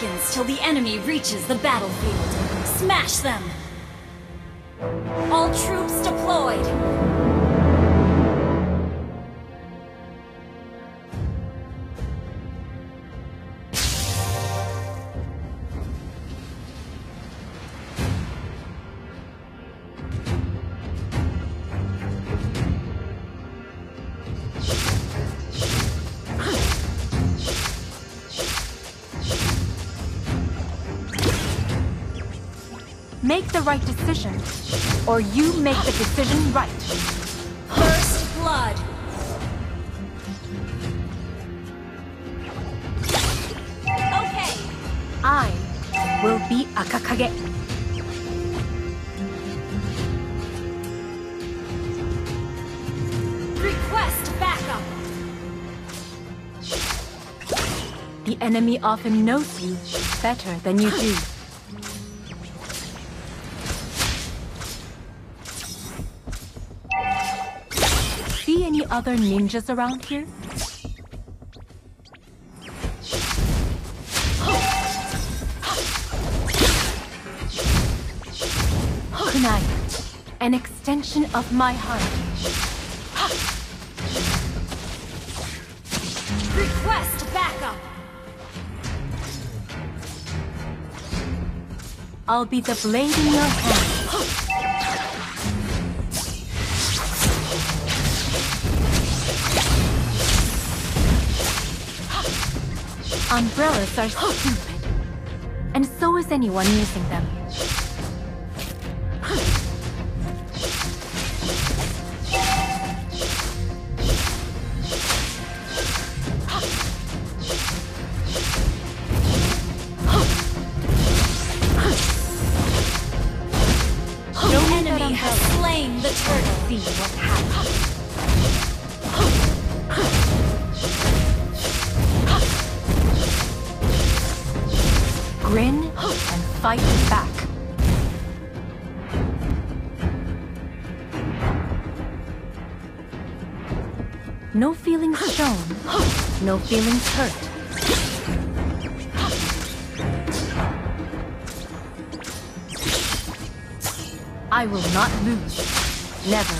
seconds till the enemy reaches the battlefield. Smash them! All troops deployed! Make the right decision, or you make the decision right. First Blood! Okay! I will be Akakage. Request backup! The enemy often knows you better than you do. Other ninjas around here? Kunai, an extension of my heart. Request backup! I'll be the blade in your hand. Umbrellas are stupid. And so is anyone using them. No feelings shown, no feelings hurt. I will not lose. Never.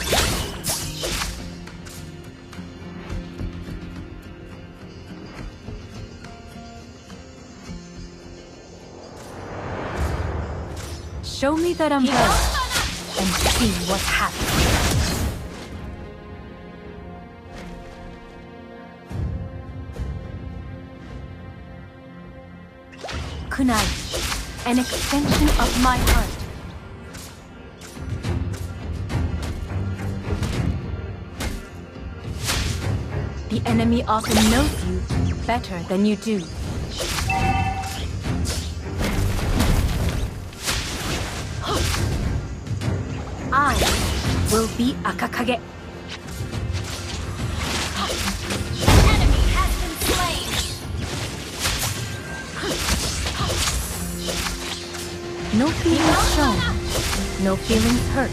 Show me that umbrella and see what happens. Kunai, an extension of my heart. The enemy often knows you better than you do. I will be Akakage. No feelings shown, no feelings hurt.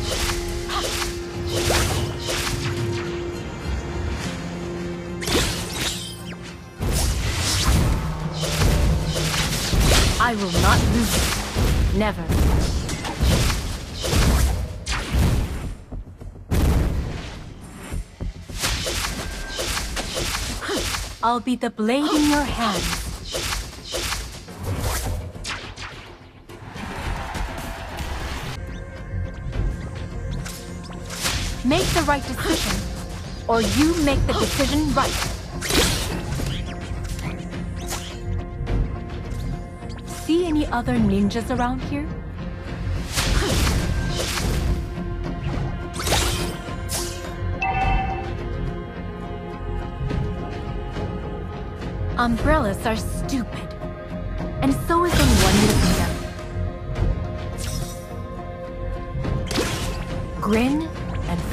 I will not lose. you. Never. I'll be the blade in your hand. The right decision, or you make the decision right. See any other ninjas around here? Umbrellas are stupid, and so is anyone using them. Grin and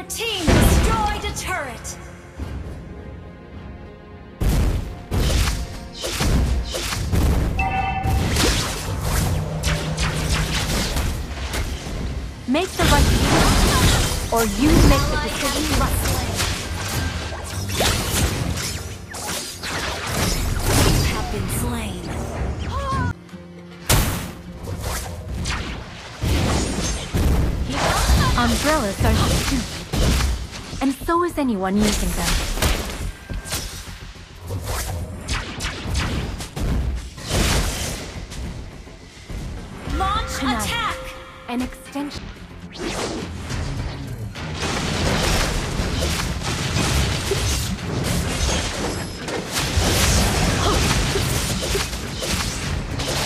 Your team destroyed a turret! Make the right decision, or you make the decision right. Have been slain. Umbrellas are stupid, and so is anyone using them. Launch attack! An extension.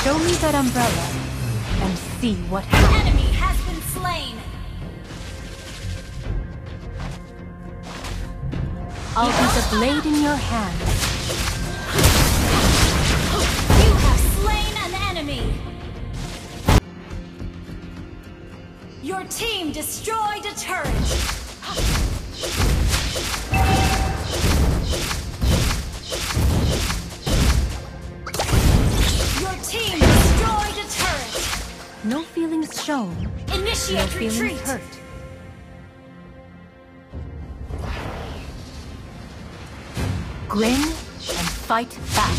Show me that umbrella and see what happens. I'll be the blade in your hand. You have slain an enemy. Your team destroyed a turret. Your team destroyed a turret. No feelings shown, no Initiate feelings retreat. hurt. Grin and fight back.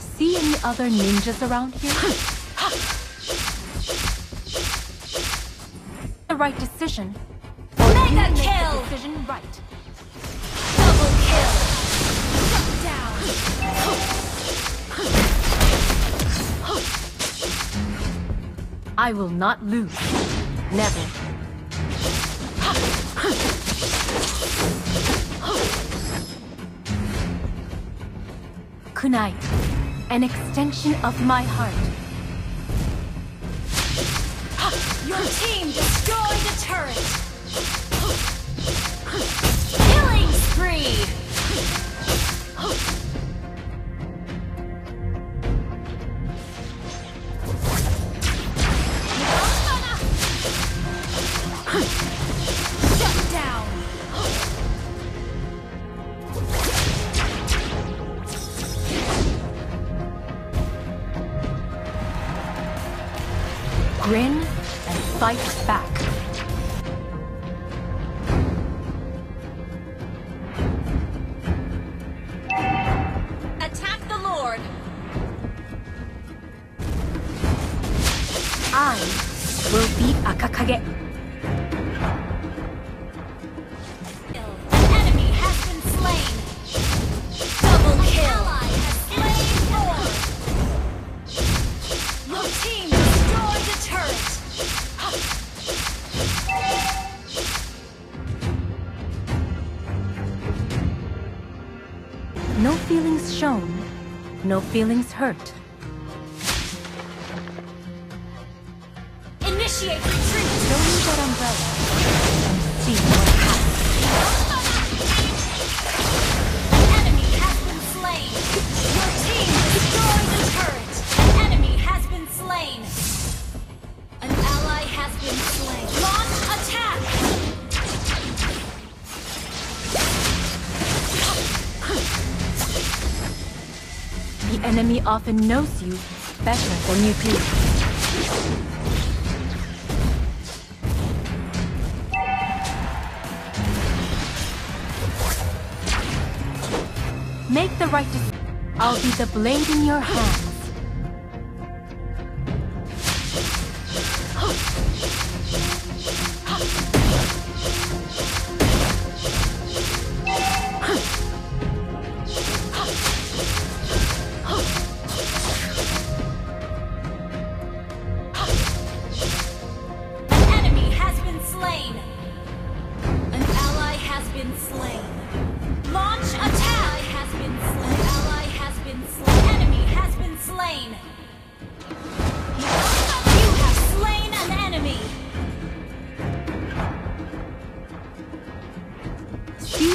See any other ninjas around here? the right decision. I will not lose. Never. Kunai, an extension of my heart. Grin and fight back. Feelings hurt. Often knows you better than you do. Make the right decision. I'll be the blade in your hands.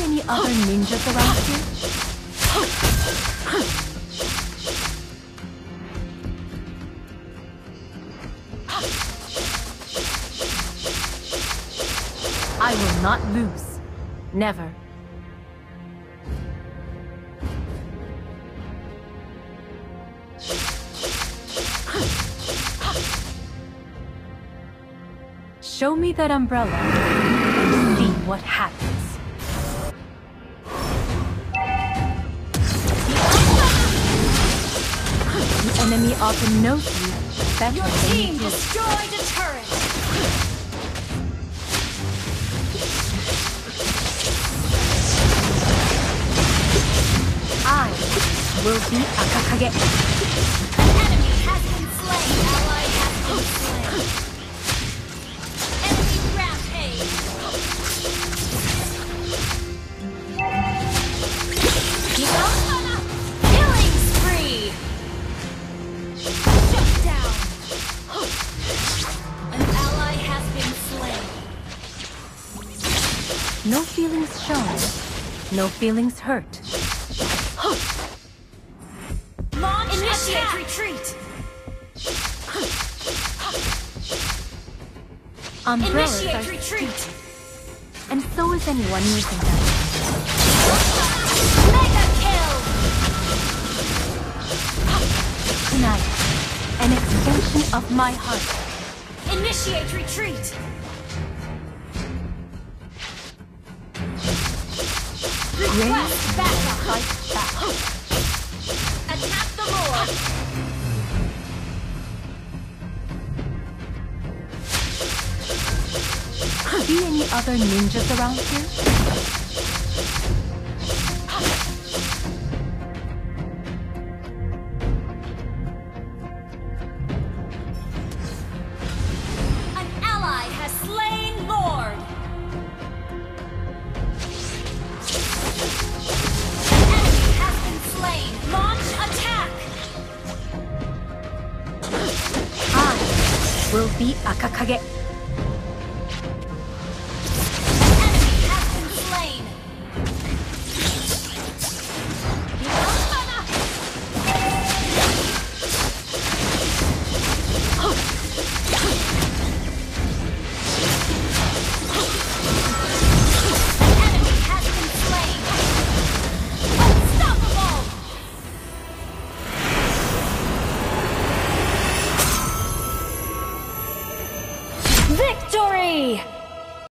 Any other ninjas around here? I will not lose. Never. Show me that umbrella and see what happens. Enemy often knows you better Your team you destroyed a turret. I will be Akakage. Feelings hurt. Launch Initiate retreat. Umbrellas Initiate are retreat. and so is anyone using them. Mega kill. Kunai, an extension of my heart. Initiate retreat. Back. Attack the Lord. Any other ninjas around here? Will be